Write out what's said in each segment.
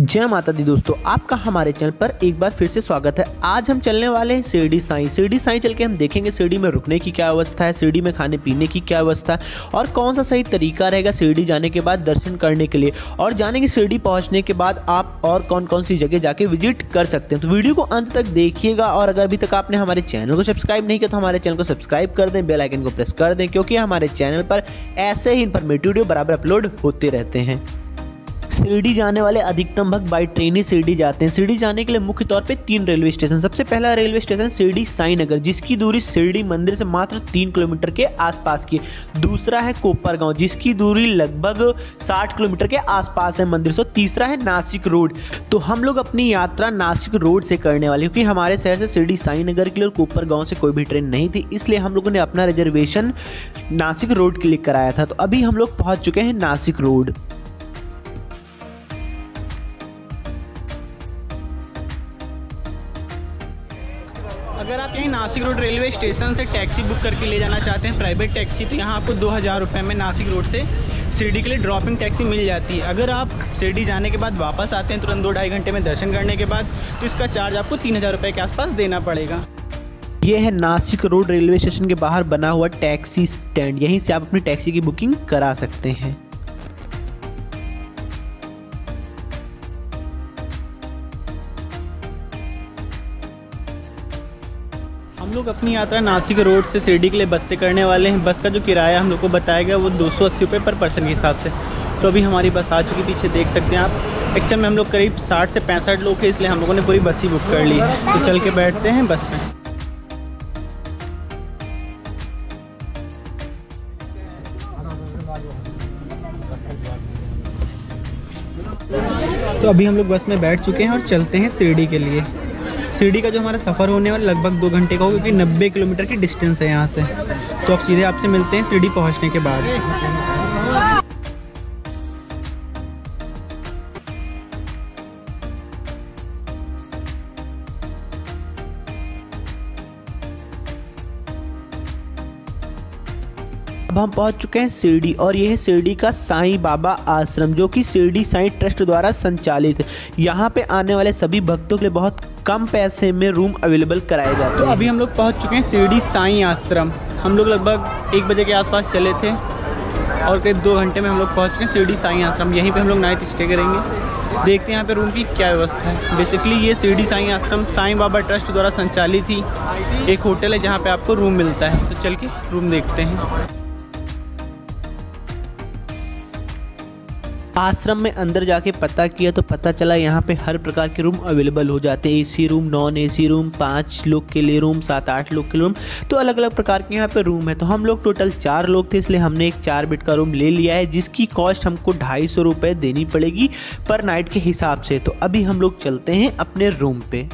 जय माता दी दोस्तों, आपका हमारे चैनल पर एक बार फिर से स्वागत है। आज हम चलने वाले हैं शिरडी साई। शिरडी साई चल के हम देखेंगे शिरडी में रुकने की क्या अवस्था है, शिरडी में खाने पीने की क्या अवस्था है और कौन सा सही तरीका रहेगा शिरडी जाने के बाद दर्शन करने के लिए। और जाने की शिरडी पहुँचने के बाद आप और कौन कौन सी जगह जाके विज़िट कर सकते हैं। तो वीडियो को अंत तक देखिएगा और अगर अभी तक आपने हमारे चैनल को सब्सक्राइब नहीं किया तो हमारे चैनल को सब्सक्राइब कर दें बेलाइकन को प्रेस कर दें, क्योंकि हमारे चैनल पर ऐसे ही इन्फॉर्मेटिव वीडियो बराबर अपलोड होते रहते हैं। शिरडी जाने वाले अधिकतम भक्त बाई ट्रेन ही शिरडी जाते हैं। शिरडी जाने के लिए मुख्य तौर पे तीन रेलवे स्टेशन सबसे पहला रेलवे स्टेशन शिरडी साई नगर, जिसकी दूरी शिरडी मंदिर से मात्र तीन किलोमीटर के आसपास की दूसरा है कोपरगांव, जिसकी दूरी लगभग साठ किलोमीटर के आसपास है मंदिर से। तीसरा है नासिक रोड। तो हम लोग अपनी यात्रा नासिक रोड से करने वाले क्योंकि हमारे शहर से शिरडी साई नगर के लिए और कोपरगांव से कोई भी ट्रेन नहीं थी, इसलिए हम लोगों ने अपना रिजर्वेशन नासिक रोड के लिए कराया था। तो अभी हम लोग पहुँच चुके हैं नासिक रोड। अगर आप यहीं नासिक रोड रेलवे स्टेशन से टैक्सी बुक करके ले जाना चाहते हैं प्राइवेट टैक्सी तो यहाँ आपको दो हज़ार रुपये में नासिक रोड से शिरडी के लिए ड्रॉपिंग टैक्सी मिल जाती है। अगर आप शिरडी जाने के बाद वापस आते हैं, तुरंत दो ढाई घंटे में दर्शन करने के बाद तो इसका चार्ज आपको तीन हज़ार रुपये के आसपास देना पड़ेगा। ये है नासिक रोड रेलवे स्टेशन के बाहर बना हुआ टैक्सी स्टैंड यहीं से आप अपनी टैक्सी की बुकिंग करा सकते हैं। लोग अपनी यात्रा नासिक रोड से शिरडी के लिए बस से करने वाले हैं। बस का जो किराया हम लोग को बताया गया वो दो सौ पर पर्सन के हिसाब से। तो अभी हमारी बस आ चुकी पीछे देख सकते हैं आप। एक्चुअल में हम लोग करीब साठ से पैंसठ लोग थे इसलिए हम लोगों ने पूरी बस ही बुक कर ली है। तो चल के बैठते हैं बस में। तो अभी हम लोग बस में बैठ चुके हैं और चलते हैं शिरडी के लिए। शिरडी का जो हमारा सफ़र होने वाला लगभग दो घंटे का हो क्योंकि 90 किलोमीटर की डिस्टेंस है यहाँ से। तो अब सीधे आपसे मिलते हैं शिरडी पहुँचने के बाद। अब हम पहुँच चुके हैं शिरडी और यह है शिरडी का साईं बाबा आश्रम, जो कि शिरडी साईं ट्रस्ट द्वारा संचालित। है यहाँ पे आने वाले सभी भक्तों के लिए बहुत कम पैसे में रूम अवेलेबल कराए जाते तो हैं। अभी हम लोग पहुँच चुके हैं शिरडी साई आश्रम। हम लोग लगभग एक बजे के आसपास चले थे और करीब दो घंटे में हम लोग पहुँच चुके हैं शिरडी साई आश्रम। यहीं पे हम लोग नाइट स्टे करेंगे। देखते हैं यहाँ पे रूम की क्या व्यवस्था है। बेसिकली ये शिरडी साई आश्रम साईं बाबा ट्रस्ट द्वारा संचालित ही एक होटल है जहाँ पे आपको रूम मिलता है। तो चल के रूम देखते हैं। आश्रम में अंदर जाके पता किया तो पता चला यहाँ पे हर प्रकार के रूम अवेलेबल हो जाते हैं। AC room, non AC room, पाँच लोग के लिए रूम, सात आठ लोग के रूम। तो अलग अलग प्रकार के यहाँ पे रूम है। तो हम लोग टोटल चार लोग थे, इसलिए हमने एक चार बेड का रूम ले लिया है, जिसकी कॉस्ट हमको ढाई सौ रुपये देनी पड़ेगी पर नाइट के हिसाब से। तो अभी हम लोग चलते हैं अपने रूम पे।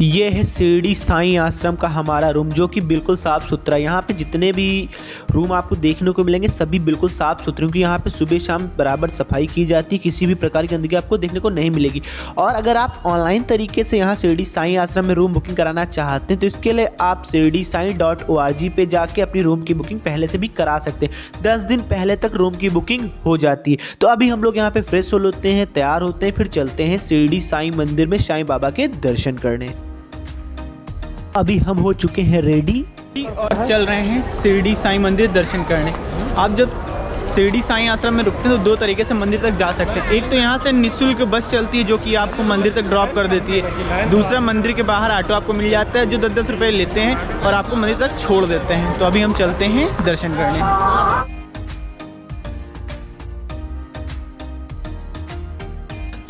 ये है शिरडी साईं आश्रम का हमारा रूम, जो कि बिल्कुल साफ़ सुथरा यहाँ पे जितने भी रूम आपको देखने को मिलेंगे। सभी बिल्कुल साफ़ सुथरे क्योंकि यहाँ पे सुबह शाम बराबर सफ़ाई की जाती है। किसी भी प्रकार की गंदगी आपको देखने को नहीं मिलेगी। और अगर आप ऑनलाइन तरीके से यहाँ शिरडी साई आश्रम में रूम बुकिंग कराना चाहते हैं तो इसके लिए आप Shirdi Sai dot O R G पे जाके अपनी रूम की बुकिंग पहले से भी करा सकते हैं। दस दिन पहले तक रूम की बुकिंग हो जाती है। तो अभी हम लोग यहाँ पे फ्रेश हो लेते हैं, तैयार होते हैं, फिर चलते हैं शिरडी साई मंदिर में साईं बाबा के दर्शन करने। अभी हम हो चुके हैं रेडी और चल रहे हैं शिरडी साई मंदिर दर्शन करने। आप जब शिरडी साई आश्रम में रुकते हैं तो दो तरीके से मंदिर तक जा सकते हैं। एक तो यहाँ से निःशुल्क बस चलती है, जो कि आपको मंदिर तक ड्रॉप कर देती है। दूसरा, मंदिर के बाहर ऑटो आपको मिल जाता है, जो दस दस रुपये लेते हैं, और आपको मंदिर तक छोड़ देते हैं। तो अभी हम चलते हैं दर्शन करने।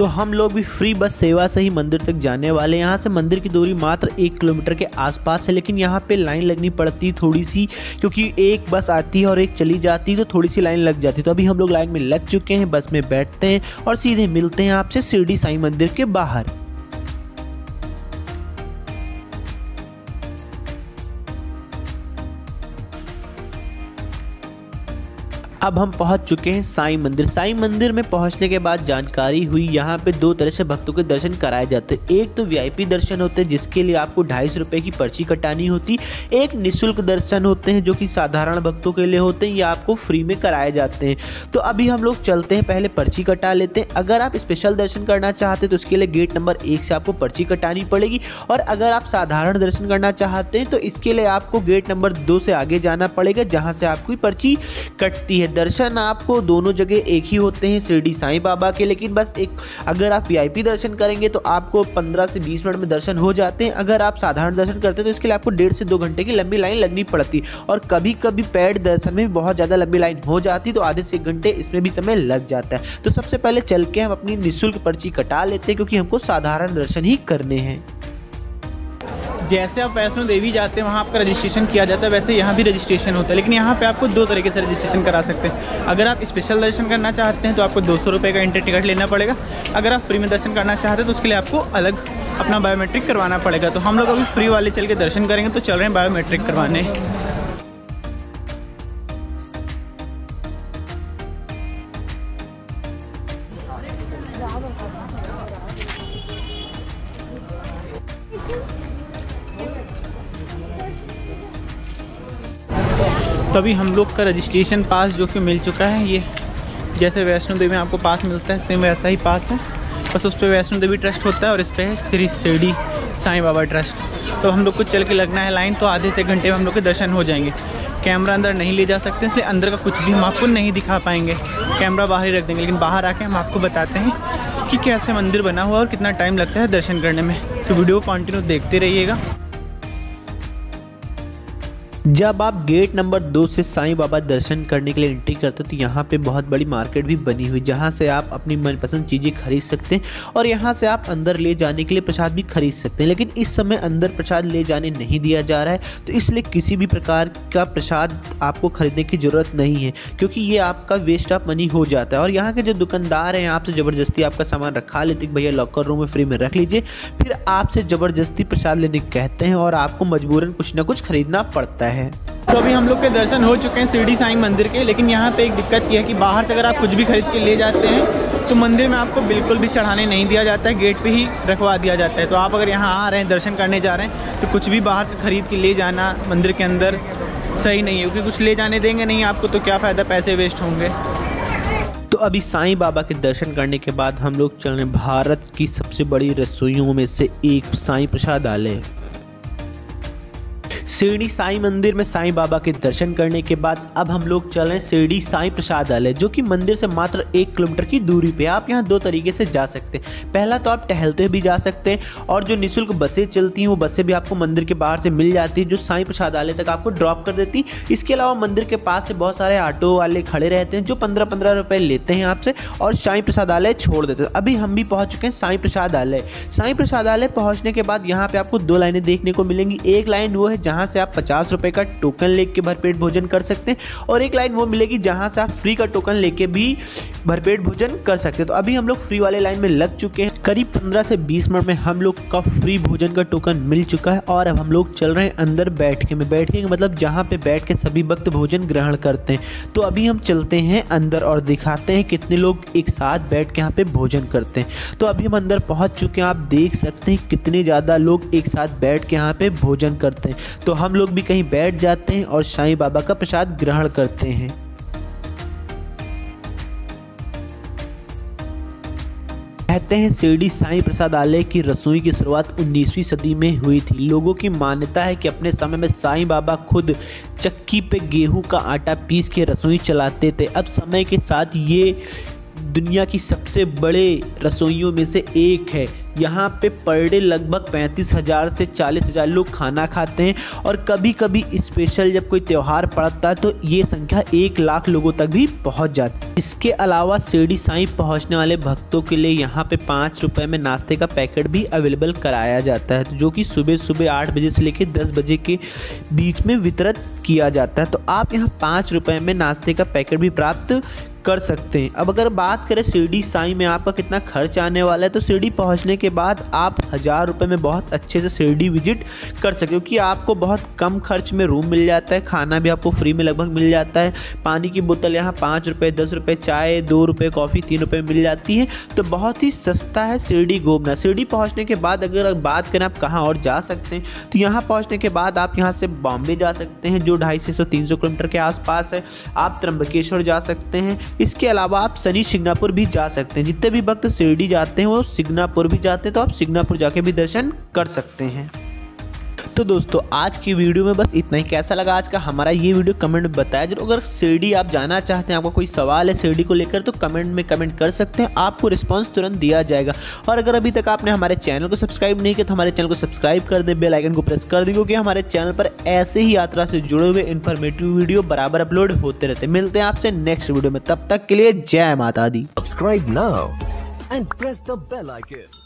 तो हम लोग भी फ्री बस सेवा से ही मंदिर तक जाने वाले यहाँ से मंदिर की दूरी मात्र एक किलोमीटर के आसपास है, लेकिन यहाँ पे लाइन लगनी पड़ती थोड़ी सी क्योंकि एक बस आती है और एक चली जाती है तो थोड़ी सी लाइन लग जाती है। तो अभी हम लोग लाइन में लग चुके हैं, बस में बैठते हैं और सीधे मिलते हैं आपसे शिरडी साई मंदिर के बाहर। अब हम पहुँच चुके हैं साईं मंदिर। साईं मंदिर में पहुँचने के बाद जानकारी हुई, यहाँ पे दो तरह से भक्तों के दर्शन कराए जाते हैं। एक तो वीआईपी दर्शन होते हैं, जिसके लिए आपको ढाई सौ रुपये की पर्ची कटानी होती। एक निःशुल्क दर्शन होते हैं, जो कि साधारण भक्तों के लिए होते हैं, या आपको फ्री में कराए जाते हैं। तो अभी हम लोग चलते हैं, पहले पर्ची कटा लेते हैं। अगर आप स्पेशल दर्शन करना चाहते हैं तो उसके लिए गेट नंबर एक से आपको पर्ची कटानी पड़ेगी। और अगर आप साधारण दर्शन करना चाहते हैं तो इसके लिए आपको गेट नंबर दो से आगे जाना पड़ेगा, जहाँ से आपकी पर्ची कटती है। दर्शन आपको दोनों जगह एक ही होते हैं, शिरडी साईं बाबा के, लेकिन बस एक, अगर आप वीआईपी दर्शन करेंगे तो आपको 15 से 20 मिनट में दर्शन हो जाते हैं। अगर आप साधारण दर्शन करते हैं तो इसके लिए आपको डेढ़ से दो घंटे की लंबी लाइन लगनी पड़ती और कभी कभी पैड दर्शन में भी बहुत ज़्यादा लंबी लाइन हो जाती तो आधे से एक घंटे इसमें भी समय लग जाता है। तो सबसे पहले चल के हम अपनी निःशुल्क पर्ची कटा लेते हैं, क्योंकि हमको साधारण दर्शन ही करने हैं। जैसे आप वैष्णो देवी जाते हैं, वहाँ आपका रजिस्ट्रेशन किया जाता है, वैसे यहाँ भी रजिस्ट्रेशन होता है। लेकिन यहाँ पे आपको दो तरीके से रजिस्ट्रेशन करा सकते हैं। अगर आप स्पेशल दर्शन करना चाहते हैं तो आपको दो सौ का इंटर टिकट लेना पड़ेगा। अगर आप फ्री में दर्शन करना चाहते हैं तो उसके लिए आपको अलग अपना बायोमेट्रिक करवाना पड़ेगा। तो हम लोग अभी फ्री वाले चल के दर्शन करेंगे तो चल रहे हैं बायोमेट्रिक करवाने। तो अभी हम लोग का रजिस्ट्रेशन पास जो कि मिल चुका है, ये जैसे वैष्णो देवी में आपको पास मिलता है सेम वैसा ही पास है। बस उस पर वैष्णो देवी ट्रस्ट होता है और इस पर है श्री शिरडी साईं बाबा ट्रस्ट तो हम लोग को चल के लगना है लाइन तो आधे से घंटे में हम लोग के दर्शन हो जाएँगे। कैमरा अंदर नहीं ले जा सकते, इसलिए अंदर का कुछ भी हम आपको नहीं दिखा पाएँगे। कैमरा बाहर ही रख देंगे, लेकिन बाहर आके हम आपको बताते हैं कि कैसे मंदिर बना हुआ और कितना टाइम लगता है दर्शन करने में। तो वीडियो कंटिन्यू देखते रहिएगा। जब आप गेट नंबर दो से साईं बाबा दर्शन करने के लिए एंट्री करते हैं तो यहाँ पे बहुत बड़ी मार्केट भी बनी हुई, जहाँ से आप अपनी मनपसंद चीज़ें खरीद सकते हैं और यहाँ से आप अंदर ले जाने के लिए प्रसाद भी खरीद सकते हैं। लेकिन इस समय अंदर प्रसाद ले जाने नहीं दिया जा रहा है तो इसलिए किसी भी प्रकार का प्रसाद आपको खरीदने की ज़रूरत नहीं है, क्योंकि ये आपका वेस्ट ऑफ़ मनी हो जाता है। और यहाँ के जो दुकानदार हैं आपसे ज़बरदस्ती आपका सामान रखा लेते कि भैया लॉकर रूम में फ्री में रख लीजिए, फिर आपसे ज़बरदस्ती प्रसाद लेने कहते हैं और आपको मजबूरन कुछ ना कुछ खरीदना पड़ता है। है। तो अभी हम लोग के दर्शन हो चुके हैं शिरडी साईं मंदिर के लेकिन यहाँ पे एक दिक्कत यह है कि बाहर से अगर आप कुछ भी खरीद के ले जाते हैं तो मंदिर में आपको बिल्कुल भी चढ़ाने नहीं दिया जाता है गेट पे ही रखवा दिया जाता है। तो आप अगर यहाँ आ रहे हैं दर्शन करने जा रहे हैं तो कुछ भी बाहर से ख़रीद के ले जाना मंदिर के अंदर सही नहीं है क्योंकि कुछ ले जाने देंगे नहीं आपको तो क्या फ़ायदा पैसे वेस्ट होंगे। तो अभी साईं बाबा के दर्शन करने के बाद हम लोग चल रहे भारत की सबसे बड़ी रसोइयों में से एक साईं प्रसादालय। शिरडी साई मंदिर में साईं बाबा के दर्शन करने के बाद अब हम लोग चल रहे हैं शिरडी साईं प्रसादालय, जो कि मंदिर से मात्र एक किलोमीटर की दूरी पे आप यहाँ दो तरीके से जा सकते हैं। पहला तो आप टहलते भी जा सकते हैं और जो निःशुल्क बसें चलती हैं, वो बसें भी आपको मंदिर के बाहर से मिल जाती है, जो साईं प्रसादालय तक आपको ड्रॉप कर देती इसके अलावा मंदिर के पास से बहुत सारे ऑटो वाले खड़े रहते हैं, जो पंद्रह पंद्रह रुपये लेते हैं आपसे और साईं प्रसादालय छोड़ देते हैं। अभी हम भी पहुँच चुके हैं साईं प्रसादालय। साईं प्रसादालय पहुँचने के बाद यहाँ पर आपको दो लाइनें देखने को मिलेंगी। एक लाइन वो है जहाँ से आप पचास रुपये का टोकन लेके भरपेट भोजन कर सकते हैं। और एक लाइन वो मिलेगी जहाँ से आप फ्री का टोकन लेके भी भरपेट भोजन कर सकते हैं। तो अभी हम लोग फ्री वाले लाइन में लग चुके हैं। करीब पंद्रह से बीस मिनट में हम लोग का फ्री भोजन का टोकन मिल चुका है और अब हम लोग चल रहे हैं अंदर बैठ के में। बैठ के मतलब जहाँ पे बैठ के सभी वक्त भोजन ग्रहण करते हैं। तो अभी हम चलते हैं अंदर और दिखाते हैं कितने लोग एक साथ बैठ के यहाँ पे भोजन करते हैं। तो अभी हम अंदर पहुँच चुके हैं। आप देख सकते हैं कितने ज़्यादा लोग एक साथ बैठ के यहाँ पे भोजन करते हैं। तो हम लोग भी कहीं बैठ जाते हैं और साईं बाबा का प्रसाद ग्रहण करते हैं। कहते हैं, शिरडी साईं प्रसादालय की रसोई की शुरुआत 19वीं सदी में हुई थी। लोगों की मान्यता है कि अपने समय में साईं बाबा खुद चक्की पे गेहूँ का आटा पीस के रसोई चलाते थे। अब समय के साथ ये दुनिया की सबसे बड़े रसोइयों में से एक है। यहाँ पे पर डे लगभग पैंतीस हज़ार से चालीस हज़ार लोग खाना खाते हैं और कभी कभी स्पेशल जब कोई त्यौहार पड़ता है तो ये संख्या एक लाख लोगों तक भी पहुँच जाती है। इसके अलावा शिरडी साईं पहुँचने वाले भक्तों के लिए यहाँ पे पाँच रुपये में नाश्ते का पैकेट भी अवेलेबल कराया जाता है, जो कि सुबह सुबह आठ बजे से लेकर दस बजे के बीच में वितरित किया जाता है। तो आप यहाँ पाँच रुपये में नाश्ते का पैकेट भी प्राप्त कर सकते हैं। अब अगर बात करें शिरडी साई में आपका कितना खर्च आने वाला है तो शिरडी पहुँचने के बाद आप हज़ार रुपये में बहुत अच्छे से शिरडी विज़िट कर सकते हो कि आपको बहुत कम खर्च में रूम मिल जाता है, खाना भी आपको फ्री में लगभग मिल जाता है। पानी की बोतल यहाँ पाँच रुपये दस रुपये चाय, दो रुपये कॉफ़ी तीन रुपये मिल जाती है। तो बहुत ही सस्ता है शिरडी घूमना। शिरडी पहुँचने के बाद अगर बात करें आप कहाँ और जा सकते हैं तो यहाँ पहुँचने के बाद आप यहाँ से बॉम्बे जा सकते हैं, जो ढाई से सौ, तीन सौ किलोमीटर के आसपास है। आप त्र्यंबकेश्वर जा सकते हैं इसके अलावा आप सनी सिग्नापुर भी जा सकते हैं। जितने भी भक्त शिरडी जाते हैं, वो सिग्नापुर भी जाते हैं तो आप सिग्नापुर जाके भी दर्शन कर सकते हैं। तो दोस्तों, आज की वीडियो में बस इतना ही। कैसा लगा आज का हमारा ये वीडियो? कमेंट में बताया ज़रूर। अगर शिरडी आप जाना चाहते हैं, आपका कोई सवाल है शिरडी को लेकर तो कमेंट में कमेंट कर सकते हैं। आपको रिस्पांस तुरंत दिया जाएगा। और अगर अभी तक आपने हमारे चैनल को सब्सक्राइब नहीं किया तो हमारे चैनल को सब्सक्राइब कर दे बेलाइकन को प्रेस कर दें, क्योंकि हमारे चैनल पर ऐसे ही यात्रा से जुड़े हुए इन्फॉर्मेटिव वीडियो बराबर अपलोड होते रहते मिलते हैं आपसे नेक्स्ट वीडियो में। तब तक के लिए जय माता दी। Subscribe now and press the bell icon.